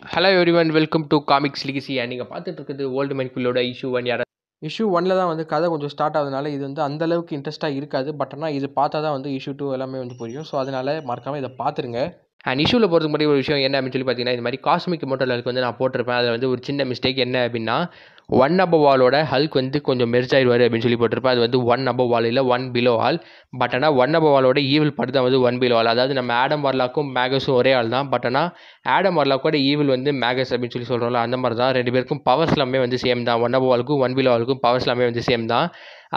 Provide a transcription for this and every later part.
Hello everyone welcome to comics லிகிசி நீங்கள் பார்த்துட்டு இருக்குது ஓல்டு மைன்குள்ளோட இஷ்யூ ஒன் யாரா? இஷ்யூ ஒன்ல தான் வந்து கதை கொஞ்சம் ஸ்டார்ட் ஆகுதுனால இது வந்து அந்த அளவுக்கு இன்ட்ரெஸ்ட்டாக இருக்காது. பட் ஆனால் இது பார்த்தா தான் வந்து இஷ்யூ டூ எல்லாமே வந்து புரியும். ஸோ அதனால மறக்காமல் இதை பார்த்துருங்க. அண்ட் இஷ்யூவில் போகிறதுக்கு முன்னாடி ஒரு விஷயம் என்ன அப்படின்னு சொல்லி பார்த்தீங்கன்னா இந்த மாதிரி காஸ்மிக் மோட்டலுக்கு வந்து நான் போட்டிருப்பேன். அதில் வந்து ஒரு சின்ன மிஸ்டேக் என்ன அப்படின்னா ஒன் அபவ் வாலோட ஹல்க் வந்து கொஞ்சம் மெர்ஜ் ஆயிடுவார் அப்படின்னு சொல்லி போட்டிருப்பேன் அது வந்து ஒன் அபவ் வால் இல்லை ஒன் பிலோ ஆல் பட் ஆனால் ஒன் அபவ் வாலோட ஈவில் படுத்து தான் வந்து ஒன் பிலோ ஆல் அதாவது நம்ம ஆடம் வர்லாக்கும் மேகஸும் ஒரே ஆள் தான். பட் ஆனால் ஆடம் வார்லாக்கோட ஈவில் வந்து மேகஸ் அப்படின்னு சொல்லி சொல்கிறோம்ல அந்த மாதிரி தான். ரெண்டு பேருக்கும் பவர்ஸ் எல்லாமே வந்து சேம் தான். ஒன் அபவ் வாலுக்கும் ஒன் பிலோ ஆளுக்கும் பவர்ஸ் எல்லாமே வந்து சேம் தான்.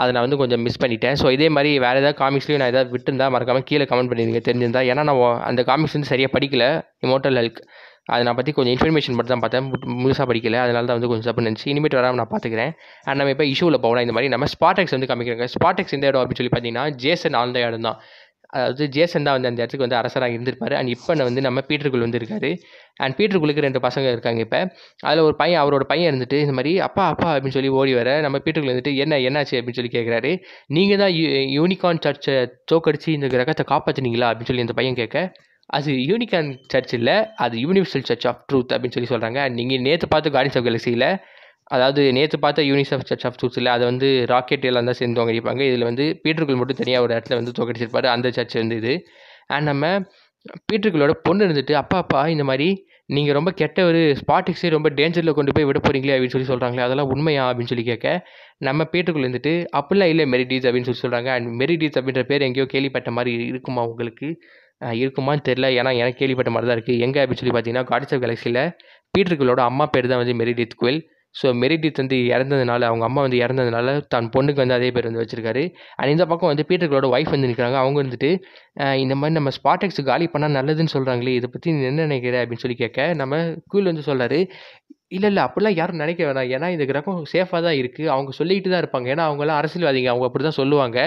அதை நான் வந்து கொஞ்சம் மிஸ் பண்ணிட்டேன். ஸோ இதே மாதிரி வேறு ஏதாவது காமிக்ஸ்லையும் நான் ஏதாவது விட்டுருந்தா மறக்காமல் கீழே கமெண்ட் பண்ணிடுங்க தெரிஞ்சிருந்தா. ஏன்னா நான் அந்த காமிக்ஸ் வந்து சரியாக படிக்கல. இமோட்டல் ஹெல்க் அதை நான் பற்றி கொஞ்சம் இன்ஃபர்மேஷன் மட்டும் தான் பார்த்தேன். முழுசாக படிக்கல. அதனால தான் வந்து கொஞ்சம் தப்பு நினச்சி. இனிமேட் வராமல் நான் பார்த்துக்கிறேன். அண்ட் நம்ம இப்போ இஷ்யூவில் போகலாம். இந்த மாதிரி நம்ம ஸ்பாட்டெக்ஸ் வந்து காமிக்கிறாங்க. ஸ்பாட்டெக்ஸ் எந்த இடம் அப்படின்னு சொல்லி பார்த்தீங்கன்னா ஜேசன் ஆழ்ந்த இடம் தான் அதாவது ஜேசன் தான் வந்து அந்த இடத்துக்கு வந்து அரசராக இருந்திருப்பார். அண்ட் இப்போ வந்து நம்ம பீட்டருக்குள் வந்து இருக்காரு. அண்ட் பீட்டருக்குள்ளுக்கு ரெண்டு பசங்க இருக்காங்க இப்போ. அதில் ஒரு பையன் அவரோட பையன் இருந்துட்டு இந்த மாதிரி அப்பா அப்பா அப்படின்னு சொல்லி ஓடி வர நம்ம பீட்டருக்குள் இருந்துட்டு என்ன என்னாச்சு? அப்படின்னு சொல்லி கேட்குறாரு நீங்கள் தான் யூ யூனிகார்ன் சர்ச்சை தோக்கடிச்சு இந்த கிரகத்தை காப்பாற்றினீங்களா அப்படின்னு சொல்லி இந்த பையன் கேட்க அது யூனிகான் சர்ச் இல்லை அது யூனிவர்சல் சர்ச் ஆஃப் ட்ரூத் அப்படின்னு சொல்லி சொல்கிறாங்க நீங்கள் நேற்று பார்த்து கார்டின்ஸ் ஆஃப் கேலக்சியில் அதாவது நேற்று பார்த்த யூனிசெஃப் சர்ச் ஆஃப் ட்ரூத் இல்லை அதை வந்து ராக்கெட் எல்லாம் தான் சேர்ந்து தோங்கடிப்பாங்க இதில் வந்து பீட்டருக்குள் மட்டும் தனியாக ஒரு இடத்துல வந்து தோக்கடிச்சிருப்பாரு. அந்த சர்ச் வந்து இது. அண்ட் நம்ம பீட்டருக்குள்ளோட பொண்ணு இருந்துட்டு அப்பா அப்பா இந்த மாதிரி நீங்கள் ரொம்ப கெட்ட ஒரு ஸ்பாட்டிக்ஸே ரொம்ப டேஞ்சரில் கொண்டு போய் விட போகிறீங்களே அப்படின்னு சொல்லி சொல்கிறாங்களே அதெல்லாம் உண்மையா அப்படின்னு சொல்லி கேட்க நம்ம பீட்டருக்குள்ள இருந்துட்டு அப்படிலாம் இல்லை மெரிடீஸ் அப்படின்னு சொல்லி சொல்கிறாங்க அண்ட் மெரிடீஸ் அப்படின்ற பேர் எங்கேயோ கேள்விப்பட்ட மாதிரி இருக்குமா உங்களுக்கு? இருக்குமான்னு தெரில ஏன்னா எனக்கு கேள்விப்பட்ட மாதிரி தான் இருக்குது எங்கே அப்படின்னு சொல்லி பார்த்தீங்கன்னா காட்ஸ் ஆஃப் கேலக்சியில் பீட்டருக்குள்ளோட அம்மா பேர் தான் வந்து மெரிடித் குயில். ஸோ மெரிடித் வந்து இறந்ததுனால அவங்க அம்மா வந்து இறந்ததுனால தன் பொண்ணுக்கு வந்து அதே பேர் வந்து வச்சிருக்காரு. அண்ட் இந்த பக்கம் வந்து பீட்டர்களோட ஒய்ஃப் வந்து நிற்கிறாங்க அவங்க வந்துட்டு இந்த மாதிரி நம்ம ஸ்பாட்டெக்ஸ் காலி பண்ணால் நல்லதுன்னு சொல்கிறாங்களே இதை பற்றி நீ என்ன நினைக்கிற அப்படின்னு சொல்லி கேட்க நம்ம கூல் வந்து சொல்கிறாரு இல்லை இல்லை அப்படிலாம் யாரும் நினைக்க வேணாம். ஏன்னா இந்த கிரகம் சேஃபாக தான் இருக்குது அவங்க சொல்லிக்கிட்டு தான் இருப்பாங்க. ஏன்னா அவங்களாம் அரசியல்வாதிங்க. அவங்க அப்படி தான் சொல்லுவாங்க.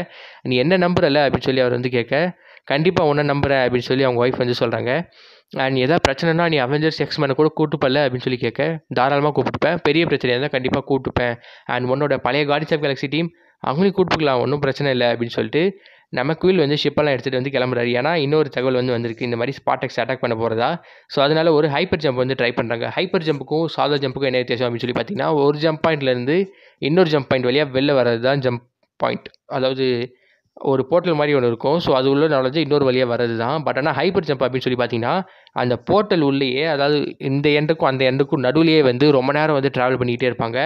நீ என்ன நம்புறல அப்படின்னு சொல்லி அவர் வந்து கேட்க கண்டிப்பாக உன்னை நம்புகிறேன் அப்படின்னு சொல்லி அவங்க ஒய்ஃப் வந்து சொல்கிறாங்க அண்ட் எதாவது பிரச்சனைனா நீ அவெஞ்சர்ஸ் எக்ஸ்மேனை கூட கூட்டுப்பல அப்படின்னு சொல்லி கேட்க தாராளமாக கூப்பிட்டுப்பேன். பெரிய பிரச்சனையாக இருந்தால் கண்டிப்பாக கூப்பிட்டுப்பேன் அண்ட் உன்னோட பழைய கார்டிஸ் ஆஃப் கேலக்ஸி டீம் அவங்களையும் கூப்பிட்டுக்கலாம் ஒன்றும் பிரச்சனை இல்லை அப்படின்னு சொல்லிட்டு நம்ம குயில் வந்து ஷிப்பெல்லாம் எடுத்துகிட்டு வந்து கிளம்புறாரு. ஏன்னா இன்னொரு தகவல் வந்து வந்திருக்கு. இந்த மாதிரி ஸ்பாட்டெக்ஸ் அட்டாக் பண்ண போகிறதா ஸோ அதனால் ஒரு ஹைப்பர் ஜம்ப் வந்து ட்ரை பண்ணுறாங்க ஹைப்பர் ஜம்புக்கும் சாதா ஜம்புக்கும் என்ன வித்தியாசம் அப்படின்னு சொல்லி பார்த்தீங்கன்னா ஒரு ஜம்ப் பாயிண்ட்லேருந்து இன்னொரு ஜம்ப் பாயிண்ட் வழியாக வெளில வர்றது தான் ஜம்ப் பாயிண்ட் அதாவது ஒரு போர்ட்டல் மாதிரி ஒன்று இருக்கும். ஸோ அது உள்ள நாலேஜ் இன்னொரு வழியாக வர்றது தான் பட் ஆனால் ஹைப்பர் ஜம்ப் அப்படின்னு சொல்லி பார்த்தீங்கன்னா அந்த போர்ட்டல் உள்ளேயே அதாவது இந்த எண்டுக்கும் அந்த எண்டுக்கும் நடுவிலேயே வந்து ரொம்ப நேரம் வந்து ட்ராவல் பண்ணிக்கிட்டே இருப்பாங்க.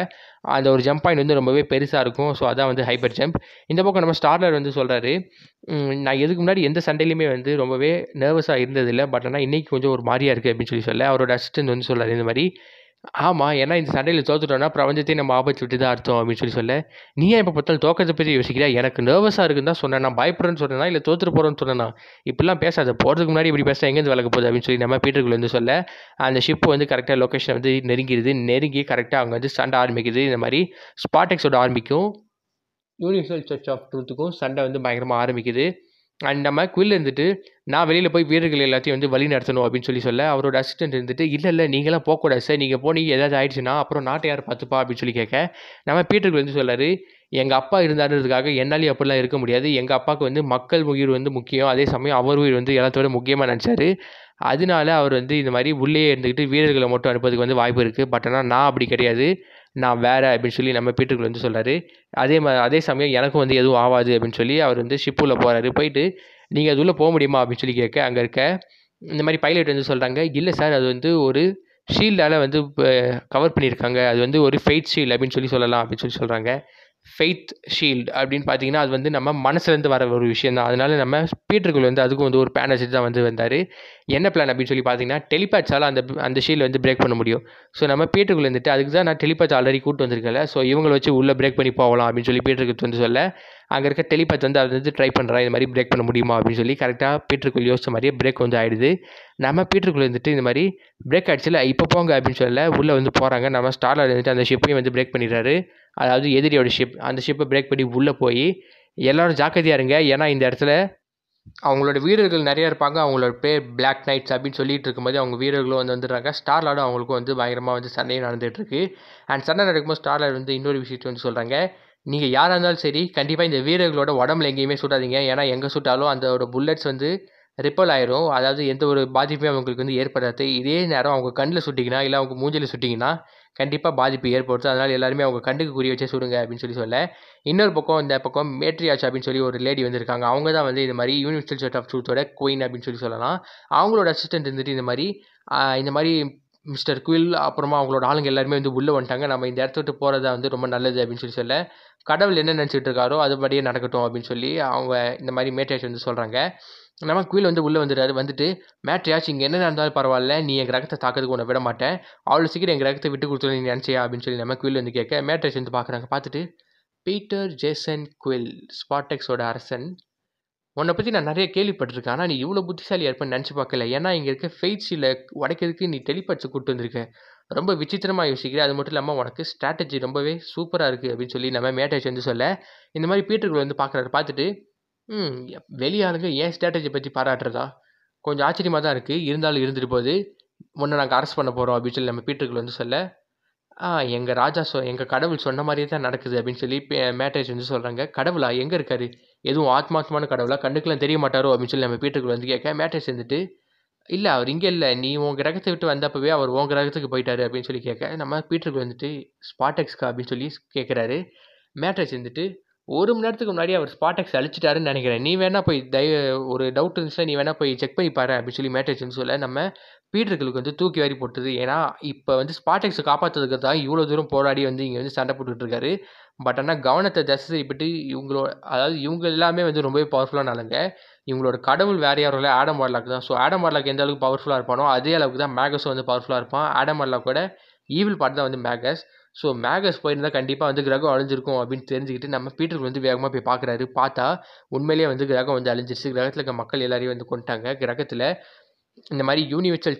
அந்த ஒரு ஜம்ப் பாயிண்ட் வந்து ரொம்பவே பெருசாக இருக்கும். ஸோ அதான் வந்து ஹைப்பர் ஜம்ப் இந்த பக்கம் நம்ம ஸ்டார்லர் வந்து சொல்கிறாரு நான் எதுக்கு முன்னாடி எந்த சண்டையிலுமே வந்து ரொம்பவே நர்வஸாக இருந்ததில்லை. பட் ஆனால் இன்றைக்கி கொஞ்சம் ஒரு மாதிரியாக இருக்குது அப்படின்னு சொல்லி சொல்ல அவரோட அசிஸ்டன்ட் வந்து சொல்கிறார் இந்த மாதிரி ஆமாம் ஏன்னா இந்த சண்டையில் தோத்துட்டோம்னா பிரபஞ்சத்தையும் நம்ம ஆபத்து விட்டு தான் அர்த்தம் அப்படின்னு சொல்லி சொல்ல. நீ ஏன் இப்போ பார்த்தாலும் தோக்கத்தை பற்றி யோசிக்கிறா எனக்கு நர்வஸாக இருக்குன்னு தான் சொன்னேன். நான் பயப்படுறேன்னு சொன்னேன்னா இல்லை தோத்துட்டு போகிறேன்னு சொன்னேன்னா இப்படிலாம் பேசாத. போகிறதுக்கு முன்னாடி இப்படி பேச எங்கேருந்து விளக்க போகுது அப்படின்னு சொல்லி நம்ம பீட்டருக்குள்ள வந்து சொல்ல. அந்த ஷிப் வந்து கரெக்டாக லொக்கேஷன் வந்து நெருங்கிடுது நெருங்கி கரெக்டாக அவங்க வந்து சண்டை ஆரம்பிக்குது. இந்த மாதிரி ஸ்பாட்டெக்ஸோட ஆரம்பிக்கும். யூனிவர்சல் சர்ச் ஆஃப் ட்ரூத்துக்கும் சண்டை வந்து பயங்கரமாக ஆரம்பிக்குது. அண்ட் நம்ம குயில் இருந்துட்டு நான் வெளியில் போய் வீரர்கள் எல்லாத்தையும் வந்து வழி நடத்தணும் அப்படின்னு சொல்லி சொல்ல அவரோட அசிஸ்டன்ட் இருந்துட்டு இல்லை இல்லை நீங்களாம் போகக்கூடாது சார் நீங்கள் போனீங்க ஏதாவது ஆயிடுச்சுன்னா அப்புறம் நாட்டை யார் பார்த்துப்பா? அப்படின்னு சொல்லி கேட்க நம்ம பீட்டருக்கு வந்து சொல்லாரு எங்கள் அப்பா இருந்தாருன்றதுக்காக என்னாலையும் அப்படிலாம் இருக்க முடியாது. எங்கள் அப்பாவுக்கு வந்து மக்கள் உயிர் வந்து முக்கியம். அதே சமயம் அவர் உயிர் வந்து எல்லாத்தோட முக்கியமாக நினச்சாரு. அதனால அவர் வந்து இந்த மாதிரி உள்ளே இருந்துக்கிட்டு வீரர்களை மட்டும் அனுப்புறதுக்கு வந்து வாய்ப்பு இருக்குது பட் ஆனால் நான் அப்படி கிடையாது. நான் வேறு அப்படின்னு சொல்லி நம்ம பீட்டருக்கு வந்து சொல்கிறாரு அதே மாதிரி அதே சமயம் எனக்கும் வந்து எதுவும் ஆகாது அப்படின்னு சொல்லி அவர் வந்து ஷிப்புள்ள போகிறாரு போயிட்டு நீங்கள் அது உள்ளே போக முடியுமா அப்படின்னு சொல்லி கேட்க அங்கே இருக்க இந்த மாதிரி பைலட் வந்து சொல்கிறாங்க இல்லை சார் அது வந்து ஒரு ஷீல்டால் வந்து கவர் பண்ணியிருக்காங்க. அது வந்து ஒரு ஃபெய்த் ஷீல்டு அப்படின்னு சொல்லி சொல்லலாம் அப்படின்னு சொல்லி சொல்கிறாங்க ஃபெய்த் ஷீல்டு அப்படின்னு பார்த்தீங்கன்னா அது வந்து நம்ம மனசுலேருந்து வர ஒரு விஷயம் தான். அதனால நம்ம பீட்டருக்குள் வந்து அதுக்கும் வந்து ஒரு பிளான் வச்சுட்டு தான் வந்து வந்தார். என்ன பிளான் அப்படின்னு சொல்லி பார்த்தீங்கன்னா டெலிபேட்ஸால் அந்த அந்த ஷீல்டு வந்து பிரேக் பண்ண முடியும். ஸோ நம்ம பீட்டருக்குள் இருந்துட்டு அதுக்கு தான் நான் டெலிபேட்ஸ் ஆல்ரெடி கூட்டு வந்திருக்கேன் ஸோ இவங்களை வச்சு உள்ளே பிரேக் பண்ணி போகலாம் அப்படின்னு சொல்லி பீட்டருக்கு வந்து சொல்ல அங்கே இருக்க டெலிபேத் வந்து அதை வந்து ட்ரை பண்ணுறேன் இந்த மாதிரி பிரேக் பண்ண முடியுமா அப்படின்னு சொல்லி கரெக்டாக பீட்டருக்குள் யோசிச்ச மாதிரியே பிரேக் வந்து ஆகிடுது நம்ம பீட்டருக்குள்ள இருந்துட்டு இந்த மாதிரி பிரேக் ஆகிடுச்சுல இப்போ போங்க அப்படின்னு சொல்ல உள்ளே வந்து போகிறாங்க நம்ம ஸ்டாரில் இருந்துட்டு அந்த ஷிப்பையும் வந்து பிரேக் பண்ணிடுறாரு. அதாவது எதிரியோட ஷிப் அந்த ஷிப்பை பிரேக் பண்ணி உள்ளே போய் எல்லோரும் ஜாக்கிரதையாக இருங்க. ஏன்னா இந்த இடத்துல அவங்களோட வீரர்கள் நிறையா இருப்பாங்க. அவங்களோட பேர் பிளாக் நைட்ஸ் அப்படின்னு சொல்லிட்டு இருக்கும்போது அவங்க வீரர்களும் வந்து வந்துடுறாங்க. ஸ்டார்லாடும் அவங்களுக்கும் வந்து பயங்கரமாக வந்து சண்டையும் நடந்துகிட்ருக்கு அண்ட் சண்டை நடக்கும்போது ஸ்டார்லாட் வந்து இன்னொரு விஷயத்தை வந்து சொல்கிறாங்க நீங்கள் யாராக இருந்தாலும் சரி கண்டிப்பாக இந்த வீரர்களோட உடம்புல எங்கேயுமே சுட்டாதீங்க. ஏன்னா எங்கே சுட்டாலும் அதோட புல்லட்ஸ் வந்து ரிப்பல் ஆயிரும். அதாவது எந்த ஒரு பாதிப்புமே அவங்களுக்கு வந்து ஏற்படாது. இதே நேரம் அவங்க கண்ணில் சுட்டிங்கன்னா இல்லை அவங்க மூஞ்சில் சுட்டிங்கன்னா கண்டிப்பாக பாதிப்பு ஏற்படுத்தும். அதனால் எல்லாருமே அவங்க கண்டுக்கு குறி வச்சே சுடுங்க அப்படின்னு சொல்லி சொல்ல. இன்னொரு பக்கம் இந்த பக்கம் மேட்ரியாச்சு அப்படின்னு சொல்லி ஒரு லேடி வந்திருக்காங்க. அவங்க தான் வந்து இது மாதிரி யூனிவர்சல் செட் ஆஃப் ட்ரூத்தோட குயின் அப்படின்னு சொல்லி சொல்லலாம். அவங்களோட அசிஸ்டன்ட் இருந்துட்டு இந்த மாதிரி இந்த மாதிரி மிஸ்டர் குயில் அப்புறமா அவங்களோட ஆளுங்க எல்லாருமே வந்து உள்ளே வந்துட்டாங்க. நம்ம இந்த இடத்த விட்டு போகிறதா வந்து ரொம்ப நல்லது அப்படின்னு சொல்லி சொல்ல. கடவுள் என்ன நினச்சிட்டு இருக்காரோ அதுபடியே நடக்கட்டும் அப்படின்னு சொல்லி அவங்க இந்த மாதிரி மேட்ரியாச் வந்து சொல்கிறாங்க நம்ம குயில் வந்து உள்ளே வந்துடுறாரு. வந்துட்டு மேட்ரியாச்சு இங்கே என்ன நடந்தாலும் பரவாயில்ல. நீ என் கிரகத்தை தாக்கிறதுக்கு உன்னை விட மாட்டேன். அவ்வளோ சீக்கிரம் என் கிரகத்தை விட்டு கொடுத்து நீ நினச்சியா? அப்படின்னு சொல்லி நம்ம குயில் வந்து கேட்க மேட்ரியாச்சு வந்து பார்க்குறாங்க பார்த்துட்டு பீட்டர் ஜேசன் குயில் ஸ்பாட்டெக்ஸோட அரசன். உன்னை பற்றி நான் நிறைய கேள்விப்பட்டிருக்கேன். ஆனால் நீ இவ்வளோ புத்திசாலியாக இருப்பேன்னு நினச்சி பார்க்கல. ஏன்னா இங்கே இருக்க ஃபெய்ட்ஸில் உடைக்கிறதுக்கு நீ டெலிபட்ஸை கூப்பிட்டு வந்திருக்க. ரொம்ப விசித்திரமாக யோசிக்கிற. அது மட்டும் இல்லாமல் உனக்கு ஸ்ட்ராட்டஜி ரொம்பவே சூப்பராக இருக்குது அப்படின்னு சொல்லி நம்ம மேட்டேஜ் வந்து சொல்ல இந்த மாதிரி பீட்டர்கள் வந்து பார்க்குறாரு பார்த்துட்டு ம் வெளியாளுங்க ஏன் ஸ்ட்ராட்டஜி பற்றி பாராட்டுறதா? கொஞ்சம் ஆச்சரியமாக தான் இருக்குது இருந்தாலும் இருந்துட்டு போகுது. உன்னை நாங்கள் அரெஸ்ட் பண்ண போகிறோம் அப்படின்னு சொல்லி நம்ம பீட்டர்கள் வந்து சொல்ல ஆ எங்கள் ராஜா சொ எங்கள் கடவுள் சொன்ன மாதிரியே தான் நடக்குது அப்படின்னு சொல்லி மேட்டேஜ் வந்து சொல்கிறாங்க கடவுளா? எங்கே இருக்கார்? எதுவும் ஆத்மாத்மான கடவுளா? கண்ணுக்கெல்லாம் தெரிய மாட்டாரோ? அப்படின்னு சொல்லி நம்ம பீட்டர்கள் வந்து கேட்க மேட்டேஜ் வந்துட்டு இல்லை அவர் இங்கே இல்லை. நீ உன் கிரகத்தை விட்டு வந்தப்பவே அவர் உன் கிரகத்துக்கு போயிட்டாரு அப்படின்னு சொல்லி கேட்க நம்ம பீட்டருக்கு வந்துட்டு ஸ்பாட்டெக்ஸ்கா அப்படின்னு சொல்லி கேட்குறாரு மேட்ரஸ் வந்துட்டு ஒரு மணி நேரத்துக்கு முன்னாடி அவர் ஸ்பாட்டெக்ஸ் அழிச்சிட்டாருன்னு நினைக்கிறேன். நீ வேணா போய் தய ஒரு டவுட் இருந்துச்சுன்னா நீ வேணா போய் செக் பண்ணி பாரு அப்படின்னு சொல்லி மேட்ரஸ் சொல்ல நம்ம பீட்டர்களுக்கு வந்து தூக்கி வாரி போட்டது. ஏன்னா இப்போ வந்து ஸ்பாட்டெக்ஸை காப்பாற்றுறதுக்கு தான் இவ்வளோ தூரம் போராடி வந்து இங்கே வந்து சண்டை போட்டுட்டு இருக்காரு. பட் ஆனால் கவனத்தை திசை செய்யப்பட்டு இவங்களோட அதாவது இவங்க எல்லாமே வந்து ரொம்பவே பவர்ஃபுல்லான ஆளுங்க. இவங்களோட கடவுள் வேற யாரும் இல்லை. ஆடம் வார்லாக் தான். ஸோ ஆடம் வார்லாக் எந்த அளவுக்கு பவர்ஃபுல்லாக இருப்பானோ அதே அளவுக்கு தான் மேகஸும் வந்து பவர்ஃபுல்லாக இருப்பான். ஆடம் மார்லாக்கோட ஈவில் பார்ட் தான் வந்து மேகஸ் ஸோ மேகஸ் போயிருந்தா கண்டிப்பாக வந்து கிரகம் அழிஞ்சிருக்கும் அப்படின்னு தெரிஞ்சுக்கிட்டு நம்ம பீட்டருக்கு வந்து வேகமாக போய் பார்க்குறாரு. பார்த்தா உண்மையிலேயே வந்து கிரகம் வந்து அழிஞ்சிருச்சு. கிரகத்தில் இருக்க மக்கள் எல்லாரையும் வந்து கொண்டுட்டாங்க கிரகத்தில் இந்த மாதிரி யூனிவர்சல்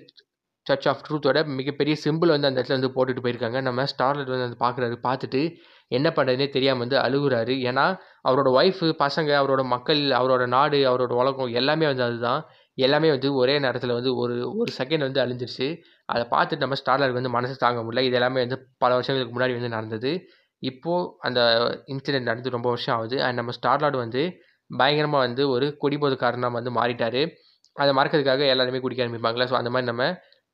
சர்ச் ஆஃப் ட்ரூத்தோட மிகப்பெரிய சிம்பிள் வந்து அந்த இடத்துல வந்து போட்டுட்டு போயிருக்காங்க. நம்ம ஸ்டார்லட் வந்து வந்து பார்க்குறாரு. பார்த்துட்டு என்ன பண்ணுறதுனே தெரியாமல் வந்து அழுகுறாரு. ஏன்னா அவரோட ஒய்ஃபு பசங்க அவரோட மக்கள் அவரோட நாடு அவரோட உலகம் எல்லாமே வந்து அதுதான். எல்லாமே வந்து ஒரே நேரத்தில் வந்து ஒரு ஒரு செகண்ட் வந்து அழிஞ்சிருச்சு. அதை பார்த்துட்டு நம்ம ஸ்டார்லர் வந்து மனசு தாங்க முடியல. இது எல்லாமே வந்து பல வருஷங்களுக்கு முன்னாடி வந்து நடந்தது. இப்போது அந்த இன்சிடென்ட் நடந்து ரொம்ப வருஷம் ஆகுது. அண்ட் நம்ம ஸ்டார்லார்டு வந்து பயங்கரமாக வந்து ஒரு குடிபோதுக்காரனாக வந்து மாறிட்டார். அதை மறக்கிறதுக்காக எல்லாருமே குடிக்க ஆரம்பிப்பாங்களா? ஸோ அந்த மாதிரி நம்ம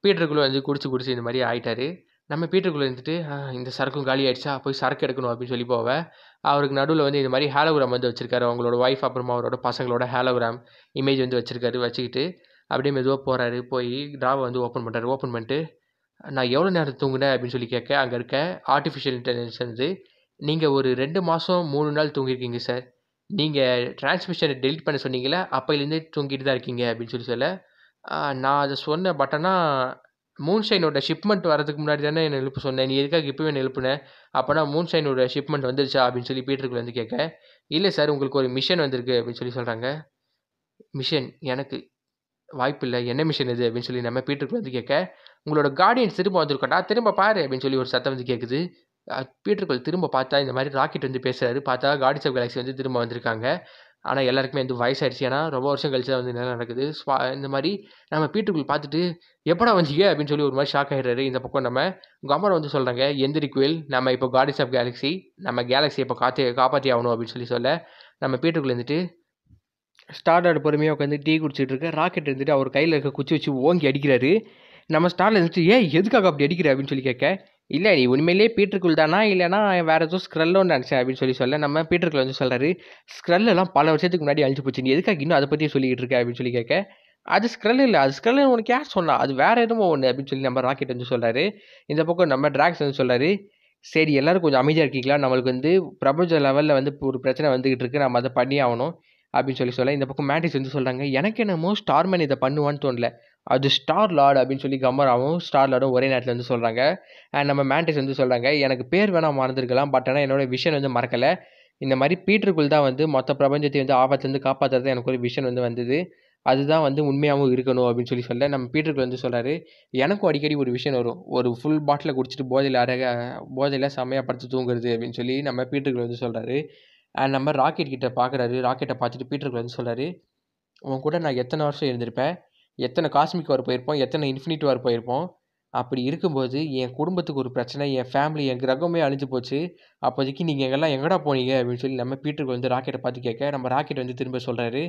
பீட்டருக்குள்ளே வந்து குடிச்சு குடிச்சு இந்த மாதிரி ஆகிட்டார் நம்ம பீட்டருக்குள்ளே இருந்துட்டு இந்த சரக்கும் காலி ஆயிடுச்சா போய் சரக்கு எடுக்கணும் அப்படின்னு சொல்லி போவேன் அவருக்கு நடுவில் வந்து இந்த மாதிரி ஹேலோகிராம் வந்து வச்சிருக்காரு. அவங்களோட ஒய்ஃப் அப்புறமா அவரோட பசங்களோட ஹேலோகிராம் இமேஜ் வந்து வச்சிருக்காரு வச்சுக்கிட்டு அப்படியே மெதுவாக போகிறாரு போய் ட்ராவை வந்து ஓப்பன் பண்ணுறாரு ஓப்பன் பண்ணிட்டு நான் எவ்வளோ நேரம் தூங்கினேன்? அப்படின்னு சொல்லி கேட்க அங்கே இருக்க ஆர்டிஃபிஷியல் இன்டெலிஜென்ஸ் வந்து நீங்கள் ஒரு ரெண்டு மாதம் மூணு நாள் தூங்கியிருக்கீங்க சார் நீங்கள் டிரான்ஸ்மிஷனை டெலிட் பண்ண சொன்னீங்களே அப்போலேருந்தே தூங்கிட்டு தான் இருக்கீங்க அப்படின்னு சொல்லி சொல்ல நான் அதை சொன்ன பட்டனா மூன்ஷைனோட ஷிப்மெண்ட் வரதுக்கு முன்னாடி தானே என்னை எழுப்ப சொன்னேன். நீ எதுக்காக இப்போவே என்னை எழுப்புனேன் அப்போனா மூன்ஷைனோட ஷிப்மெண்ட் வந்துருச்சா? அப்படின்னு சொல்லி பீட்டருக்கு வந்து கேட்க இல்லை சார் உங்களுக்கு ஒரு மிஷன் வந்திருக்கு அப்படின்னு சொல்லி சொல்கிறாங்க மிஷன் எனக்கு வாய்ப்பு இல்லை. என்ன மிஷன் இது? அப்படின்னு சொல்லி நம்ம பீட்டருக்கு வந்து கேட்க உங்களோட கார்டியன்ஸ் திரும்ப வந்திருக்கட்டா திரும்ப பாரு அப்படின்னு சொல்லி ஒரு சத்தம் வந்து கேட்குது பீட்டருக்குள் திரும்ப பார்த்தா இந்த மாதிரி ராக்கெட் வந்து பேசுகிறாரு பார்த்தா கார்டியன்ஸ் ஆஃப் கேலக்ஸி வந்து திரும்ப வந்திருக்காங்க. ஆனால் எல்லாருக்குமே வந்து வயசாயிடுச்சு. ஏன்னா ரொம்ப வருஷம் கழிச்சு தான் வந்து நல்லா நடக்குது. ஸ்வா இந்த மாதிரி நம்ம பீட்டுக்குள் பார்த்துட்டு எப்படா வந்தீங்க? அப்படின்னு சொல்லி ஒரு மாதிரி ஷாக் ஆகிடுறாரு இந்த பக்கம் நம்ம கமர் வந்து சொல்கிறாங்க எந்திரிக்குவில் நம்ம இப்போ காடிஸ் ஆஃப் கேலக்ஸி நம்ம கேலக்ஸி இப்போ காத்து காப்பாற்றி ஆகணும் அப்படின்னு சொல்லி சொல்ல நம்ம பீட்டுக்குள் இருந்துட்டு ஸ்டார்டார்டு பொறுமையாக உட்காந்து டீ குடிச்சிட்டு இருக்க ராக்கெட் இருந்துட்டு அவர் கையில் இருக்க குச்சி வச்சு ஓங்கி அடிக்கிறாரு. நம்ம ஸ்டாரில் இருந்துட்டு ஏன் எதுக்காக அப்படி அடிக்கிற? அப்படின்னு சொல்லி கேட்க இல்லை நீ உண்மையிலேயே பீட்டருக்குள் தானா? இல்லைனா வேறு எதுவும் ஸ்க்ரெல்லோன்னு நினச்சேன் அப்படின்னு சொல்லி சொல்ல நம்ம பீட்டருக்குள் வந்து சொல்கிறாரு ஸ்க்ரெல்லாம் பல வருஷத்துக்கு முன்னாடி அழிஞ்சு போச்சு நீ எதுக்காக இன்னும் அதை பற்றியே சொல்லிக்கிட்டு இருக்க? அப்படின்னு சொல்லி கேட்க அது ஸ்க்ரெல் இல்லை அது ஸ்க்ரெல் உனக்கு யார் சொன்னா? அது வேறு எதுவும் ஒன்று அப்படின்னு சொல்லி நம்ம ராக்கெட் வந்து சொல்கிறாரு இந்த பக்கம் நம்ம ட்ராக்ஸ் வந்து சொல்கிறாரு சரி எல்லோரும் கொஞ்சம் அமைதியாக இருக்கீங்களா? நம்மளுக்கு வந்து பிரபஞ்ச லெவலில் வந்து இப்போ ஒரு பிரச்சனை வந்துகிட்டு இருக்கு நம்ம அதை பண்ணி ஆகணும் அப்படின்னு சொல்லி சொல்ல இந்த பக்கம் மேட்டிஸ் வந்து சொல்கிறாங்க எனக்கு என்னமோ ஸ்டார்மேன் இதை பண்ணுவான்னு தோணல அது ஸ்டார் லார்டு அப்படின்னு சொல்லி கமராவும் ஸ்டார் லார்டும் ஒரே நேரத்தில் வந்து சொல்கிறாங்க அண்ட் நம்ம மேண்டிஸ் வந்து சொல்கிறாங்க எனக்கு பேர் வேணால் மறந்துருக்கலாம் பட் ஆனால் என்னோட விஷன் வந்து மறக்கலை. இந்த மாதிரி பீட்டருக்குள் தான் வந்து மொத்த பிரபஞ்சத்தை வந்து ஆபத்துலேருந்து காப்பாற்றுறது எனக்கு ஒரு விஷன் வந்து வந்தது. அதுதான் வந்து உண்மையாகவும் இருக்கணும் அப்படின்னு சொல்லி சொல்ல நம்ம பீட்டருக்கு வந்து சொல்கிறாரு எனக்கும் அடிக்கடி ஒரு விஷயம் வரும். ஒரு ஃபுல் பாட்டில் குடிச்சிட்டு போதையில் அழக போதையில் செம்மையாக படுத்து தூங்குறது அப்படின்னு சொல்லி நம்ம பீட்டருக்கு வந்து சொல்கிறாரு அண்ட் நம்ம ராக்கெட் கிட்ட பார்க்குறாரு ராக்கெட்டை பார்த்துட்டு பீட்டருக்கு வந்து சொல்கிறாரு உன் கூட நான் எத்தனை வருஷம் இருந்திருப்பேன்? எத்தனை காஸ்மிக் வார் போயிருப்போம் எத்தனை இன்ஃபினிட் வார் போயிருப்போம். அப்படி இருக்கும்போது என் குடும்பத்துக்கு ஒரு பிரச்சனை என் ஃபேமிலி என் கிரகமே அழிஞ்சு போச்சு. அப்போதைக்கு நீங்கள் எங்கெல்லாம் எங்கடா போனீங்க அப்படின்னு சொல்லி நம்ம பீட்டருக்கு வந்து ராக்கெட்டை பார்த்து கேட்க நம்ம ராக்கெட் வந்து திரும்ப சொல்கிறாரு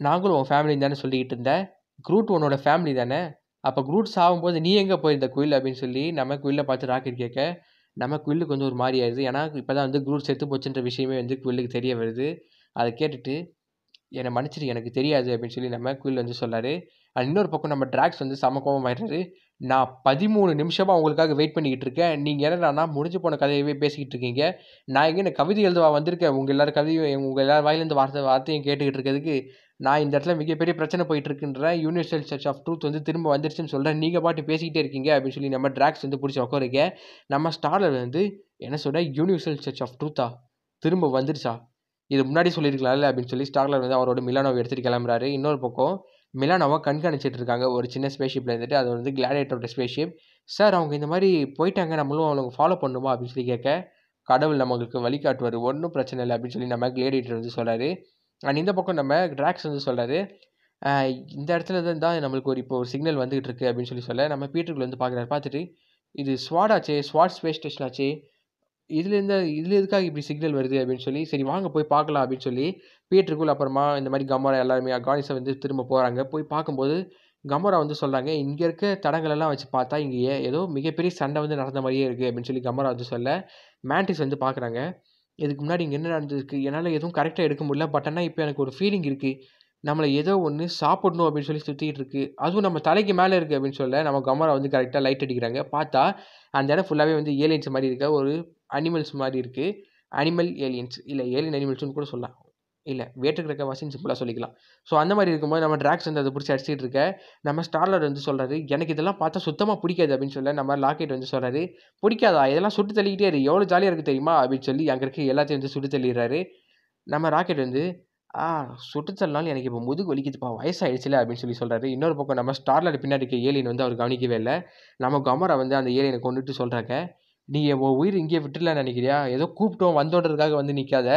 நாங்களும் உன் ஃபேமிலி தானே சொல்லிக்கிட்டு இருந்தேன் குரூட் உன்னோட ஃபேமிலி தானே. அப்போ குரூட் சாகும்போது நீ எங்கே போயிருந்த குயில் அப்படின்னு சொல்லி நம்ம குயிலை பார்த்து ராக்கெட் கேட்க நம்ம குயிலுக்கு வந்து ஒரு மாதிரி ஆயிடுது. ஏன்னா இப்போ தான் வந்து குரூட் செத்து போச்சுன்ற விஷயமே வந்து குயிலுக்கு தெரிய வருது. அதை கேட்டுட்டு என்னை மன்னிச்சிரு எனக்கு தெரியாது அப்படின்னு சொல்லி நம்ம குயில் வந்து சொல்லாரு. அண்ட் இன்னொரு பக்கம் நம்ம ட்ராக்ஸ் வந்து சம கோபம் ஆயிடுறாரு நான் பதிமூணு நிமிஷமாக உங்களுக்காக வெயிட் பண்ணிக்கிட்டு இருக்கேன். நீங்கள் என்னடானா முடிஞ்சு போன கதையவே பேசிக்கிட்டு இருக்கீங்க. நான் எங்கே இந்த கவிதை எழுதவா வந்திருக்கேன்? உங்கள் எல்லார் கவிதையும் உங்கள் எல்லார் வாயிலேருந்து வார்த்தை வார்த்தையும் கேட்டுக்கிட்டு இருக்கிறதுக்கு நான் இந்த இடத்துல மிகப்பெரிய பிரச்சனை போயிட்டு இருக்குன்றேன் யூனிவர்சல் சர்ச் ஆஃப் ட்ரூத் வந்து திரும்ப வந்துருச்சுன்னு சொல்கிறேன் நீங்கள் பாட்டு பேசிக்கிட்டே இருக்கீங்க அப்படின்னு சொல்லி நம்ம ட்ராக்ஸ் வந்து பிடிச்சி உட்காருங்க நம்ம ஸ்டாரில் வந்து என்ன சொல்கிறேன் யூனிவர்சல் சர்ச் ஆஃப் ட்ரூத்தா திரும்ப வந்துருச்சா? இது முன்னாடி சொல்லியிருக்கலாம்ல அப்படின்னு சொல்லி ஸ்டார்லர் வந்து அவரோட மிலானோவை எடுத்துகிட்டு கிளம்புறாரு. இன்னொரு பக்கம் மிலானோவை கண்காணிச்சிட்டு இருக்காங்க ஒரு சின்ன ஸ்பேஷிப்பில் இருந்துட்டு அது வந்து கிளாடியேட்டரோட ஸ்பேஷிப் சார் அவங்க இந்த மாதிரி போயிட்டாங்க. நம்மளும் அவங்க ஃபாலோ பண்ணுமா? அப்படின்னு சொல்லி கேட்க கடவுள் நம்மளுக்கு வழிகாட்டுவார். ஒன்றும் பிரச்சனை இல்லை. அப்படின்னு சொல்லி நம்ம கிளேடியேட்டர் வந்து சொல்கிறாரு அண்ட் இந்த பக்கம் நம்ம ட்ராக்ஸ் வந்து சொல்கிறாரு இந்த இடத்துல தான் தான் நம்மளுக்கு ஒரு இப்போ ஒரு சிக்னல் வந்துகிட்டு இருக்கு அப்படின்னு சொல்லி சொல்ல நம்ம பீட்டருக்குள்ள வந்து பார்க்குறாரு பார்த்துட்டு இது ஸ்வாடாச்சே ஸ்வாட் ஸ்பேஸ் ஸ்டேஷன் ஆச்சே? இதில் இருந்து இதில் எதுக்காக இப்படி சிக்னல் வருது அப்படின்னு சொல்லி சரி வாங்க போய் பார்க்கலாம் அப்படின்னு சொல்லி பீட்டருக்குள்ள அப்புறமா இந்த மாதிரி கமரா எல்லாருமே அகானிஸை வந்து திரும்ப போகிறாங்க போய் பார்க்கும்போது கமரா வந்து சொல்கிறாங்க இங்கே இருக்க தடங்கள் எல்லாம் வச்சு பார்த்தா இங்கே ஏதோ மிகப்பெரிய சண்டை வந்து நடந்த மாதிரியே இருக்குது அப்படின்னு சொல்லி கமரா வந்து சொல்ல மேண்டிஸ் வந்து பார்க்குறாங்க. இதுக்கு முன்னாடி இங்கே என்ன நடந்திருக்கு? என்னால் எதுவும் கரெக்டாக எடுக்க முடியல. பட் ஆனால் இப்போ எனக்கு ஒரு ஃபீலிங் இருக்குது நம்மளை ஏதோ ஒன்று சாப்பிடணும் அப்படின்னு சொல்லி சுற்றிட்டு இருக்கு. அதுவும் நம்ம தலைக்கு மேலே இருக்குது அப்படின்னு சொல்ல நம்ம கமரா வந்து கரெக்டாக லைட் அடிக்கிறாங்க. பார்த்தா அந்த இடம் ஃபுல்லாகவே வந்து ஏலியன்ஸ் மாதிரி இருக்க ஒரு அனிமல்ஸ் மாதிரி இருக்குது அனிமல் ஏலியன்ஸ் இல்லை ஏலியன் அனிமல்ஸ்னு கூட சொல்லலாம். இல்லை வேட்டுக்கு வாசின்னு சிம்பிளாக சொல்லிக்கலாம். ஸோ அந்த மாதிரி இருக்கும்போது நம்ம ட்ராக்ஸ் வந்து அதை பிடிச்சி அடிச்சிட்டு இருக்க நம்ம ஸ்டார்லர் வந்து சொல்கிறாரு எனக்கு இதெல்லாம் பார்த்தா சுத்தமாக பிடிக்காது அப்படின்னு சொல்ல நம்ம லாக்கெட் வந்து சொல்கிறாரு பிடிக்காதா? இதெல்லாம் சுட்டு தள்ளிக்கிட்டே இரு. எவ்வளோ ஜாலியாக இருக்குது தெரியுமா? அப்படின்னு சொல்லி அங்கே இருக்க எல்லாத்தையும் வந்து சுட்டு தள்ளிடுறாரு. நம்ம ராக்கெட் வந்து ஆ சுட்டு தள்ளாலும் எனக்கு இப்போ முதுகு வலிக்குதுப்பா. வயசாயிடுச்சுல அப்படின்னு சொல்லி சொல்கிறாரு இன்னொரு பக்கம் நம்ம ஸ்டார்லர் பின்னாடி இருக்க ஏலியன் வந்து அவர் கவனிக்கவே இல்லை. நம்ம கமரை வந்து அந்த ஏலியனை கொண்டுட்டு சொல்கிறாங்க நீ உன் உயிர் இங்கேயே விட்டுடலான்னு நினைக்கிறியா? ஏதோ கூப்பிட்டோம் வந்தோன்றதுக்காக வந்து நிற்காத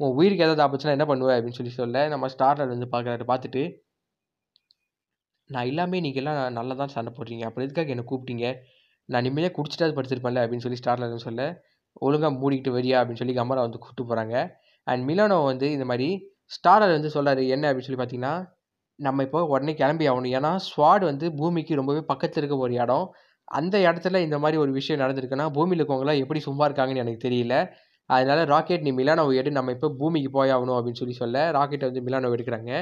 உன் உயிருக்கு ஏதாவது ஆபத்துனா என்ன பண்ணுவ அப்படின்னு சொல்லி சொல்ல நம்ம ஸ்டார்லர் வந்து பார்க்குறாரு பார்த்துட்டு நான் எல்லாமே நீங்கள் எல்லாம் நல்லா தான் சண்டை போடுறீங்க. அப்புறம் எதுக்காக என்னை கூப்பிட்டீங்க? நான் நிம்மதியாக குடிச்சிட்டாது படுத்திருப்பேன்ல அப்படின்னு சொல்லி ஸ்டார்லர் சொல்ல ஒழுங்காக மூடிக்கிட்டு வரியா? அப்படின்னு சொல்லி கமரா வந்து கூப்பிட்டு போகிறாங்க அண்ட் மிலானோ வந்து இந்த மாதிரி ஸ்டாரர் வந்து சொல்கிறாரு என்ன? அப்படின்னு சொல்லி பார்த்தீங்கன்னா நம்ம இப்போ உடனே கிளம்பி ஆகணும். ஏன்னா ஸ்வாட் வந்து பூமிக்கு ரொம்பவே பக்கத்தில் இருக்க ஒரு இடம். அந்த இடத்துல இந்த மாதிரி ஒரு விஷயம் நடந்திருக்குன்னா பூமியில் இருக்கவங்களாம் எப்படி சும்மா இருக்காங்கன்னு எனக்கு தெரியல. அதனால் ராக்கெட் நீ மிலானோவை எடு நம்ம இப்போ பூமிக்கு போய் ஆகணும் அப்படின்னு சொல்லி சொல்ல ராக்கெட்டை வந்து மிலானோவை எடுக்கிறாங்க.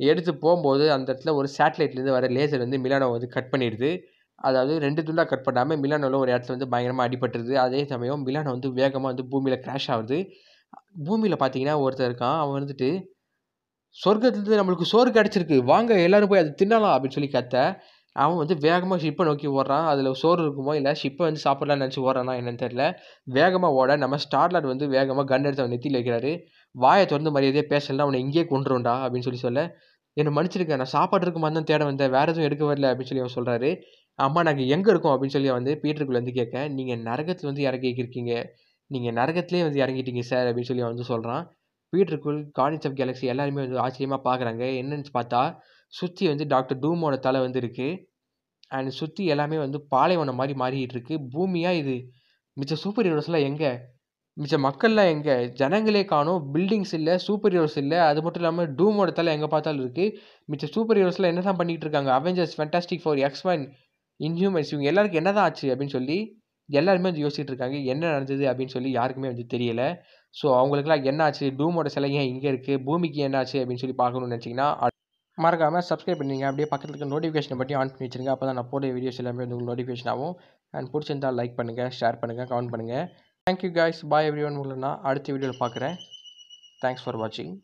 எடுத்து போகும்போது அந்த இடத்துல ஒரு சேட்டலைட்லேருந்து வர லேசர் வந்து மிலானோவை வந்து கட் பண்ணிடுது. அதாவது ரெண்டு துண்டாக கட் பண்ணாமல் மிலானோவில் ஒரு இடத்துல வந்து பயங்கரமாக அடிபட்டுருது. அதே சமயம் மிலானோ வந்து வேகமாக வந்து பூமியில் கிராஷ் ஆகுது. பூமியில் பார்த்தீங்கன்னா ஒருத்தர் இருக்கான். அவன் வந்துட்டு சொர்க்கத்துலேருந்து நம்மளுக்கு சோறு கிடச்சிருக்கு. வாங்க எல்லாரும் போய் அதை தின்னலாம் அப்படின்னு சொல்லி கத்த. அவன் வந்து வேகமாக ஷிப்பை நோக்கி ஓடுறான். அதில் சோறு இருக்குமோ இல்லை ஷிப்பை வந்து சாப்பிட்லான்னு நினச்சி ஓடுறானா என்னன்னு தெரியல. வேகமாக ஓட நம்ம ஸ்டார்லாட் வந்து வேகமாக கன் எடுத்து அவன் நெத்தியில் வைக்கிறாரு. வாயை திறந்து மரியாதையாக பேசலாம் அவனை இங்கேயே கொண்டுருண்டா அப்படின்னு சொல்லி சொல்ல என்னை மன்னிச்சிருக்கேன் நான் சாப்பாடு இருக்குமா தான் தேட வந்தேன். வேறு எதுவும் எடுக்க வரல அப்படின்னு சொல்லி அவன் சொல்கிறாரு அம்மா நாங்கள் எங்கே இருக்கோம்? அப்படின்னு சொல்லி வந்து பீட்டருக்குள்ள வந்து கேட்க நீங்கள் நரகத்தில் வந்து இறங்கியிருக்கீங்க நீங்கள் நரகத்திலே வந்து இறங்கிட்டீங்க சார் அப்படின்னு சொல்லி அவன் வந்து சொல்கிறான் பீட்டருக்குள் கார்டின்ஸ் ஆஃப் கேலக்ஸி எல்லாருமே வந்து ஆச்சரியமாக பார்க்குறாங்க என்னன்னு பார்த்தா சுற்றி வந்து டாக்டர் டூமோட தலை வந்து இருக்குது அண்ட் சுற்றி எல்லாமே வந்து பாலைவனம் மாதிரி மாறிட்டு இருக்கு. பூமியாக இது? மிச்ச சூப்பர் ஹீரோஸ்லாம் எங்கே? மிச்ச மக்கள்லாம் எங்கே? ஜனங்களே காணும். பில்டிங்ஸ் இல்லை சூப்பர் ஹீரோஸ் இல்லை. அது மட்டும் இல்லாமல் டூமோட தலை எங்கே பார்த்தாலும் இருக்குது மிச்ச சூப்பர் ஹீரோஸ்லாம் என்ன தான் பண்ணிகிட்டு இருக்காங்க? Avengers Fantastic Four X X Men Inhumans இவங்க எல்லாருக்கும் என்ன தான் ஆச்சு அப்படின்னு சொல்லி எல்லாருமே வந்து யோசிச்சுட்டு இருக்காங்க. என்ன நடந்தது அப்படின்னு சொல்லி யாருக்குமே வந்து தெரியல. ஸோ அவங்களுக்குலாம் என்ன ஆச்சு? டூமோட சிலை ஏன் இங்கே இருக்குது பூமிக்கு என்ன ஆச்சு அப்படின்னு சொல்லி பார்க்கணும்னு நினச்சிங்கன்னா மறக்காமல் சப்ஸ்கிரைப் பண்ணிங்க அப்படியே பக்கத்தில் இருக்க நோட்டிஃபிகேஷன் பற்றி ஆன் பண்ணி வச்சுருங்க. அப்போ தான் நான் போடுற வீடியோஸ் எல்லாமே உங்களுக்கு நோட்டிஃபிகேஷன் ஆகும். அண்ட் பிடிச்சிருந்தா லைக் பண்ணுங்கள் ஷேர் பண்ணுங்கள் கமெண்ட் பண்ணுங்கள் thank you guys bye everyone உங்களை நான் அடுத்த வீடியோவில் பார்க்குறேன். தேங்க்ஸ் ஃபார் வாட்சிங்